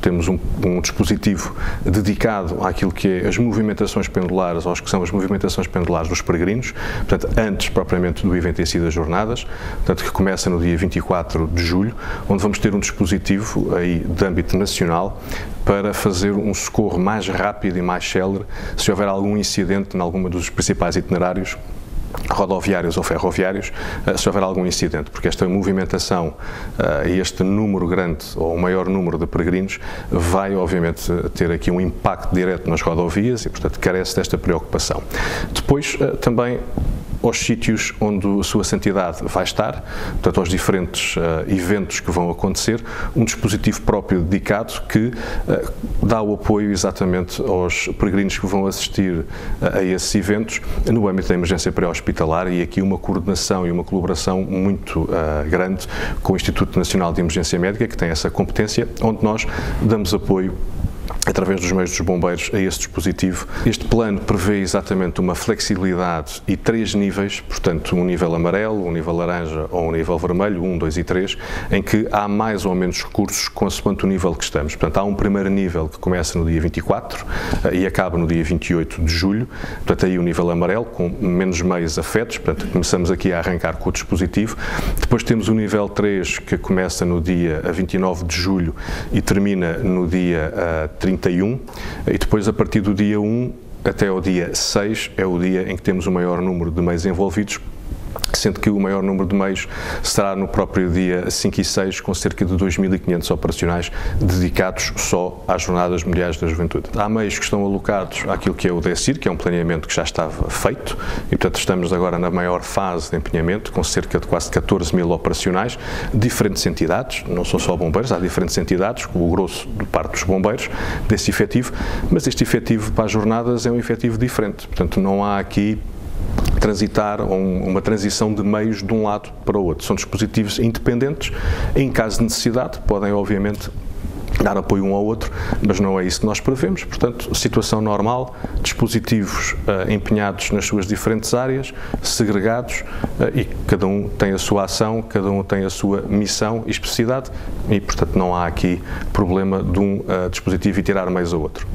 Temos um, um, dispositivo dedicado àquilo que é as movimentações pendulares, aos que são as movimentações pendulares dos peregrinos, portanto, antes propriamente do evento em si das jornadas, portanto, que começa no dia 24 de julho, onde vamos ter um dispositivo aí de âmbito nacional para fazer um socorro mais rápido e mais célere se houver algum incidente em algum dos principais itinerários rodoviários ou ferroviários, eh, se houver algum incidente, porque esta movimentação eh, e este número grande ou maior número de peregrinos vai, obviamente, ter aqui um impacto direto nas rodovias e, portanto, carece desta preocupação. Depois, eh, também aos sítios onde a sua santidade vai estar, portanto, aos diferentes uh, eventos que vão acontecer, um dispositivo próprio dedicado que uh, dá o apoio exatamente aos peregrinos que vão assistir uh, a esses eventos. No âmbito da emergência pré-hospitalar e aqui uma coordenação e uma colaboração muito grande com o Instituto Nacional de Emergência Médica, que tem essa competência, onde nós damos apoio através dos meios dos bombeiros a esse dispositivo. Este plano prevê exatamente uma flexibilidade e três níveis, portanto um nível amarelo, um nível laranja ou um nível vermelho, 1, 2 e 3, em que há mais ou menos recursos consoante o nível que estamos. Portanto, há um primeiro nível que começa no dia 24 eh, e acaba no dia 28 de julho, portanto aí o nível amarelo, com menos meios afetos, portanto começamos aqui a arrancar com o dispositivo. Depois temos o nível 3 que começa no dia 29 de julho e termina no dia 30 eh, 31 e depois a partir do dia 1 até o dia 6 é o dia em que temos o maior número de meios envolvidos sendo que o maior número de meios será no próprio dia 5 e 6, com cerca de 2.500 operacionais dedicados só às Jornadas Mundiais da Juventude. Há meios que estão alocados àquilo que é o DECIR, que é um planeamento que já estava feito, e portanto estamos agora na maior fase de empenhamento, com cerca de quase 14 mil operacionais, diferentes entidades, não são só bombeiros, há diferentes entidades, o grosso de parte dos bombeiros, desse efetivo, mas este efetivo para as jornadas é um efetivo diferente, portanto não há aqui transitar um, uma transição de meios de um lado para o outro. São dispositivos independentes, em caso de necessidade, podem obviamente dar apoio um ao outro, mas não é isso que nós prevemos. Portanto, situação normal, dispositivos uh, empenhados nas suas diferentes áreas, segregados uh, e cada um tem a sua ação, cada um tem a sua missão e especificidade e, portanto, não há aqui problema de um uh, dispositivo e tirar mais ao outro.